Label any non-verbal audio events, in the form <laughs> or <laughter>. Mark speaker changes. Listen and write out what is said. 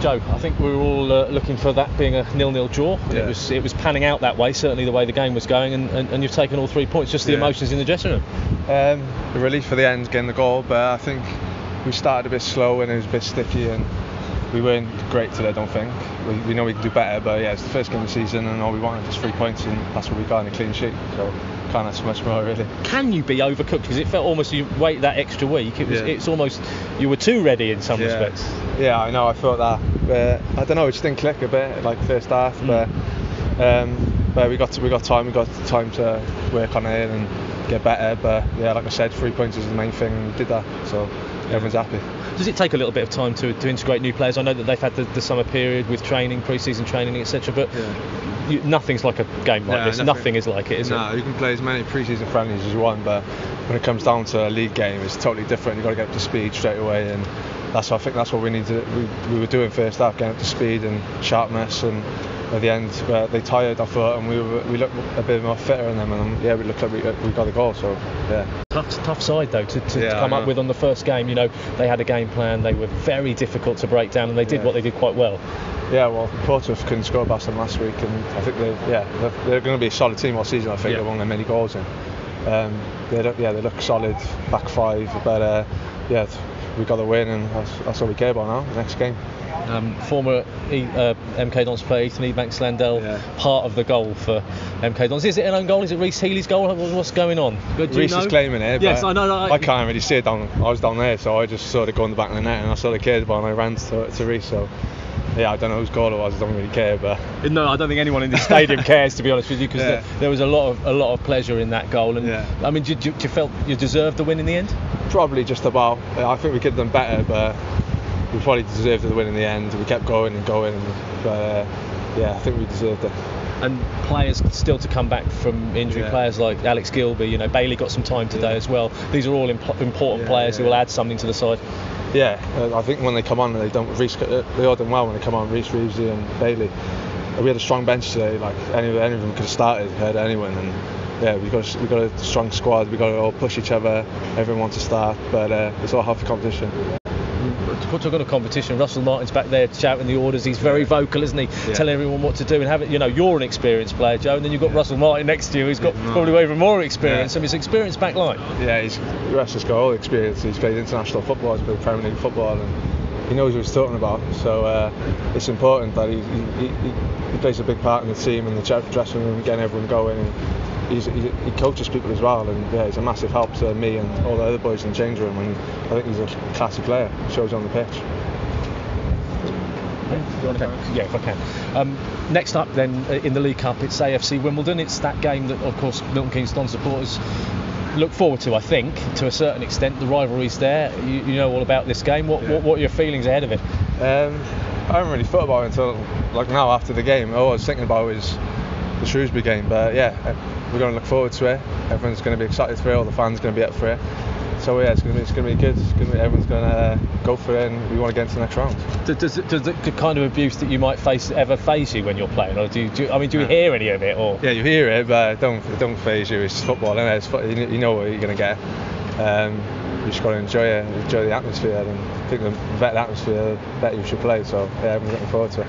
Speaker 1: Joe, I think we were all uh, looking for that being a nil-nil draw.
Speaker 2: Yeah.
Speaker 1: It was it was panning out that way, certainly the way the game was going, and, and, and you've taken all three points. Just the
Speaker 2: Yeah.
Speaker 1: emotions in the dressing room.
Speaker 2: Um, the relief for the end getting the goal, but I think we started a bit slow and it was a bit sticky and we weren't great today. I don't think we, we know we can do better, but yeah, it's the first game of the season and all we wanted was three points and that's what we got in a clean sheet. So can't ask much more really.
Speaker 1: Can you be overcooked? Because it felt almost you wait that extra week. It was
Speaker 2: Yeah.
Speaker 1: it's almost you were too ready in some
Speaker 2: yeah.
Speaker 1: respects.
Speaker 2: Yeah, I know. I thought that, but I don't know. It just didn't click a bit like first half,
Speaker 1: Mm.
Speaker 2: but um, but we got we got time. We got time to work on it and get better. But yeah, like I said, three points is the main thing. and We did that, so everyone's happy.
Speaker 1: Does it take a little bit of time to, to integrate new players? I know that they've had the, the summer period with training, pre-season training, etc. But you, nothing's like a game like
Speaker 2: Yeah,
Speaker 1: this.
Speaker 2: nothing-
Speaker 1: Nothing is like it, is
Speaker 2: no,
Speaker 1: it?
Speaker 2: No, you can play as many pre-season friendlies as you want, but when it comes down to a league game, it's totally different. You've got to get up to speed straight away, and that's what I think that's what we need to. We, we were doing first half, getting up to speed and sharpness, and at the end uh, they tired, I thought, and we were, we looked a bit more fitter in them, and yeah, we looked like we, we got the goal. So yeah,
Speaker 1: Tough, tough side though to, to,
Speaker 2: Yeah,
Speaker 1: to come up with on the first game. You know, they had a game plan. They were very difficult to break down, and they did
Speaker 2: Yeah.
Speaker 1: what they did quite well.
Speaker 2: yeah. Well, Portsmouth couldn't score past them last week, and I think they yeah they're, they're going to be a solid team all season. I think
Speaker 1: Yeah.
Speaker 2: they won't let many goals in. Um, they look, yeah, they look solid back five, but uh, yeah, we got the win, and that's, that's all we care about now. Next game.
Speaker 1: Um, former e, uh, MK Dons player Ethan Ebanks Landell,
Speaker 2: Yeah.
Speaker 1: part of the goal for MK Dons. Is it an own goal? Is it Rhys Healey's goal? What's going on? Do you Rhys
Speaker 2: is claiming it.
Speaker 1: Yes, I know. no,
Speaker 2: I can't really see it down. I was down there, so I just sort of go in the back of the net, and I saw the kid, but I ran to, to Rhys. So yeah, I don't know whose goal it was. I don't really care, but
Speaker 1: No, I don't think anyone in the <laughs> stadium cares, to be honest with you, because
Speaker 2: Yeah.
Speaker 1: there, there was a lot of a lot of pleasure in that goal. And
Speaker 2: Yeah.
Speaker 1: I mean, do, do, do you felt you deserved the win in the end?
Speaker 2: probably just about. I think we could have done better, but we probably deserved the win in the end. We kept going and going, but uh, yeah, I think we deserved it.
Speaker 1: And players still to come back from injury,
Speaker 2: Yeah.
Speaker 1: players like Alex Gilbey, you know, Bailey got some time today
Speaker 2: Yeah.
Speaker 1: as well. These are all imp- important
Speaker 2: Yeah,
Speaker 1: players who will add something to the side.
Speaker 2: Yeah, uh, I think when they come on, they don't. Rhys, they all done well when they come on. Rhys, Reevesy, and Bailey. We had a strong bench today. Like any, any of them could have started of anyone, and yeah, we got a, we got a strong squad. We got to all push each other. Everyone wants to start, but uh, it's all half the competition.
Speaker 1: Talking of competition, Russell Martin's back there shouting the orders. He's very vocal, isn't he?
Speaker 2: Yeah.
Speaker 1: Telling everyone what to do and have it. You know, you're an experienced player, Joe, and then you've got Russell Martin next to you, who's got
Speaker 2: Yeah.
Speaker 1: probably even more experience.
Speaker 2: Yeah.
Speaker 1: I mean, he's experienced back line.
Speaker 2: Yeah, he's Russell's got all the experience. He's played international football, he's played Premier League football, and he knows what he's talking about. So uh, it's important that he, he, he, he plays a big part in the team and the dressing room, getting everyone going. And he's, he, he coaches people as well, and yeah, he's a massive help to me and all the other boys in the change room. And I think he's a classy player. Shows on the pitch.
Speaker 1: Okay. Yeah, if I can. Um, next up, then uh, in the League Cup, it's AFC Wimbledon. It's that game that, of course, Milton Keynes Don supporters look forward to. I think, to a certain extent, the rivalry's there. You, you know all about this game. What,
Speaker 2: Yeah.
Speaker 1: what, what are your feelings ahead of it?
Speaker 2: Um, I haven't really thought about it until like now after the game. All I was thinking about was the Shrewsbury game. But yeah, we're going to look forward to it. Everyone's going to be excited for it. All the fans are going to be up for it. So yeah, it's going to be it's going to be good. It's going to be, everyone's going to go for it, and we want to get into the next round.
Speaker 1: Does, does, does the kind of abuse that you might face ever faze you when you're playing, or do you, do you- I mean, do you hear any of it, or?
Speaker 2: Yeah, you hear it, but it don't it don't faze you. It's football, and it's you you know what you're going to get. Um, you just got to enjoy it, enjoy the atmosphere, and I think the better the atmosphere, the better you should play. So yeah, I'm looking forward to it.